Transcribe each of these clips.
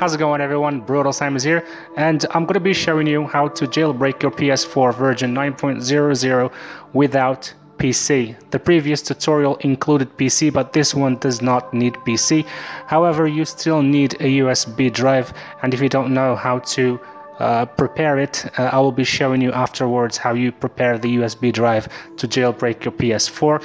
How's it going everyone? Brutal Simons here and I'm going to be showing you how to jailbreak your PS4 version 9.00 without PC. The previous tutorial included PC but this one does not need PC. However, you still need a USB drive and if you don't know how to uh, prepare it, uh, I will be showing you afterwards how you prepare the USB drive to jailbreak your PS4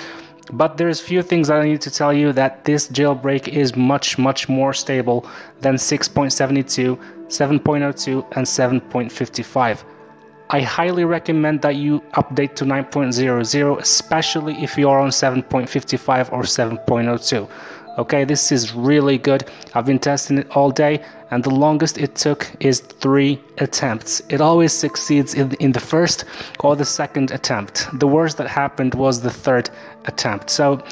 but there's few things I need to tell you that this jailbreak is much much more stable than 6.72, 7.02 and 7.55. I highly recommend that you update to 9.00 especially if you are on 7.55 or 7.02. Okay, this is really good. I've been testing it all day and the longest it took is three attempts. It always succeeds in, in the first or the second attempt. The worst that happened was the third attempt. So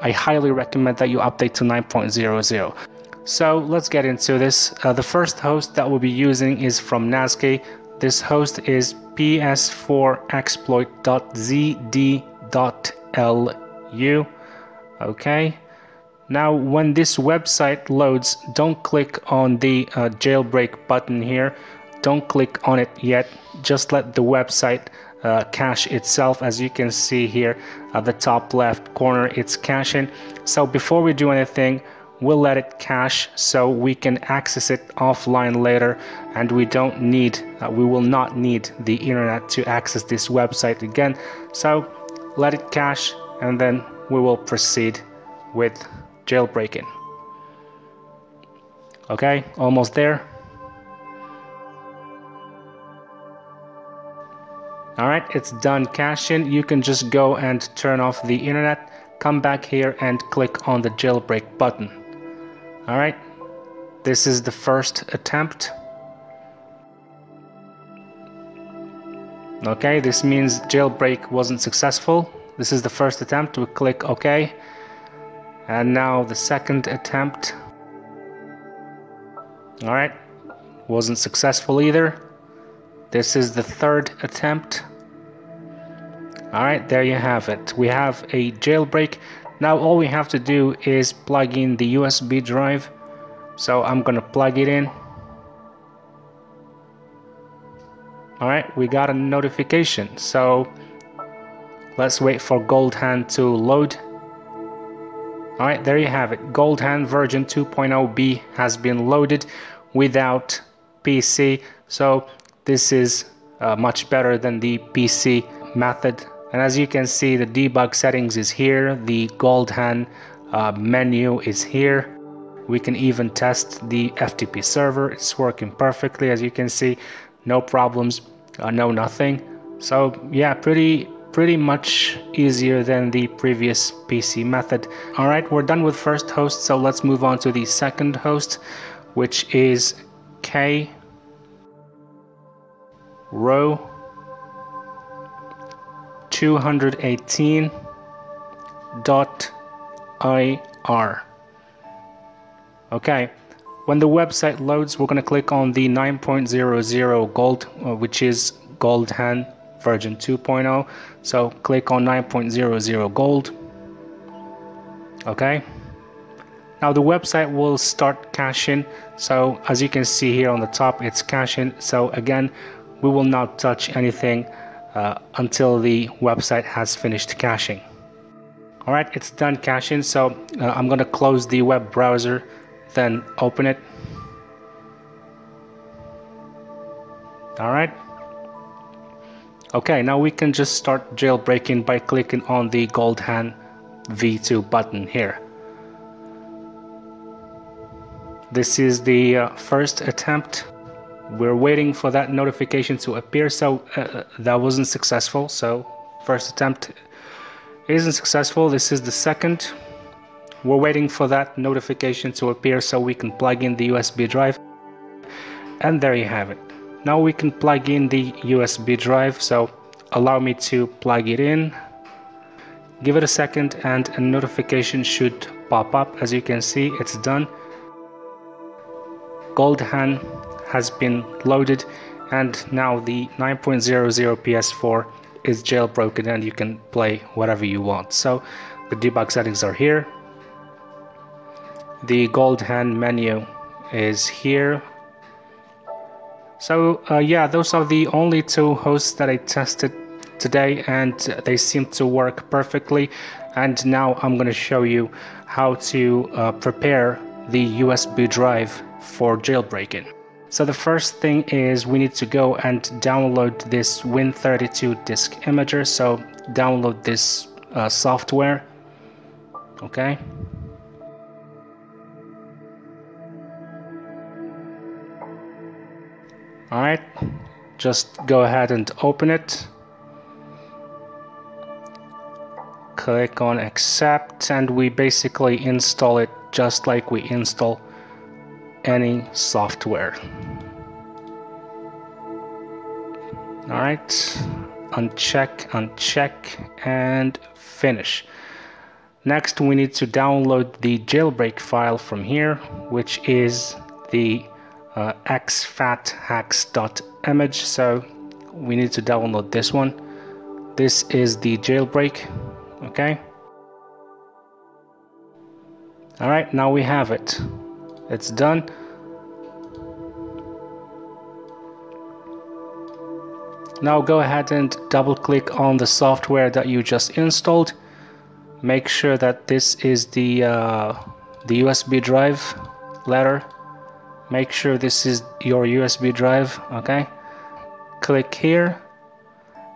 I highly recommend that you update to 9.00. So let's get into this. Uh, the first host that we'll be using is from NASCII. This host is ps4exploit.zd.lu. Okay. Now, when this website loads, don't click on the uh, jailbreak button here. Don't click on it yet. Just let the website uh, cache itself. As you can see here at the top left corner, it's caching. So before we do anything, we'll let it cache so we can access it offline later and we don't need, uh, we will not need the internet to access this website again. So let it cache and then we will proceed with jailbreaking. Okay, almost there. Alright, it's done caching. You can just go and turn off the internet, come back here and click on the jailbreak button. Alright, this is the first attempt. Okay, this means jailbreak wasn't successful. This is the first attempt. We click OK. And now the second attempt. Alright, wasn't successful either. This is the third attempt. Alright, there you have it. We have a jailbreak. Now all we have to do is plug in the USB drive. So I'm gonna plug it in. Alright, we got a notification. So let's wait for Gold Hand to load. Alright, there you have it. Gold Hand version 2.0b has been loaded without PC. So this is uh, much better than the PC method. And as you can see, the debug settings is here. The Goldhand uh, menu is here. We can even test the FTP server. It's working perfectly, as you can see. No problems, uh, no nothing. So yeah, pretty pretty much easier than the previous PC method. Alright, we're done with first host, so let's move on to the second host, which is K row 218 dot Okay, when the website loads, we're going to click on the 9.00 gold, uh, which is Goldhand version 2.0 so click on 9.00 gold. Okay. Now the website will start caching. So as you can see here on the top it's caching. So again we will not touch anything uh, until the website has finished caching alright it's done caching so uh, I'm gonna close the web browser then open it alright Okay, now we can just start jailbreaking by clicking on the gold hand V2 button here. This is the uh, first attempt. We're waiting for that notification to appear, so uh, uh, that wasn't successful. So first attempt isn't successful. This is the second. We're waiting for that notification to appear so we can plug in the USB drive. And there you have it. Now we can plug in the USB drive, so allow me to plug it in. Give it a second and a notification should pop up. As you can see, it's done. Goldhand has been loaded and now the 9.00 PS4 is jailbroken and you can play whatever you want. So the debug settings are here. The gold hand menu is here. So uh, yeah, those are the only two hosts that I tested today and they seem to work perfectly. And now I'm going to show you how to uh, prepare the USB drive for jailbreaking. So the first thing is we need to go and download this Win32 disk imager. So download this uh, software. Okay. Alright, just go ahead and open it. Click on accept and we basically install it just like we install any software. Alright, uncheck, uncheck, and finish. Next, we need to download the jailbreak file from here, which is the uh, xfathacks.image. So we need to download this one. This is the jailbreak. Okay. All right, now we have it. It's done. Now go ahead and double click on the software that you just installed. Make sure that this is the uh, the USB drive letter make sure this is your USB drive okay click here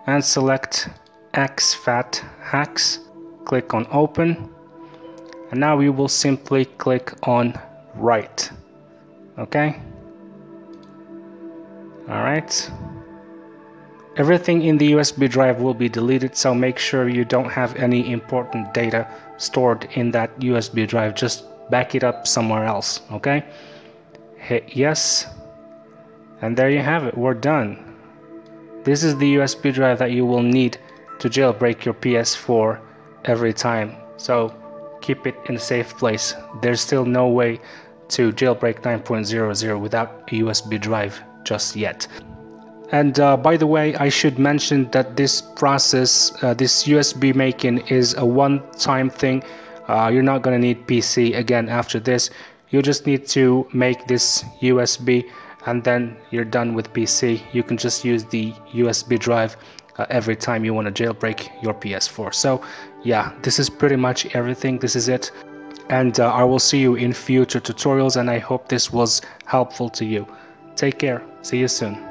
and select xfat hacks click on open and now we will simply click on write okay? All right. Everything in the USB drive will be deleted so make sure you don't have any important data stored in that USB drive. Just back it up somewhere else okay? Hit yes and there you have it. We're done. This is the USB drive that you will need to jailbreak your PS4 every time. So keep it in a safe place. There's still no way to jailbreak 9.00 without a USB drive just yet. And uh, by the way, I should mention that this process, uh, this USB making is a one-time thing. Uh, you're not to need PC again after this. You just need to make this USB and then you're done with PC you can just use the USB drive uh, every time you want to jailbreak your PS4 so yeah this is pretty much everything. This is it and uh, I will see you in future tutorials and I hope this was helpful to you. Take care. See you soon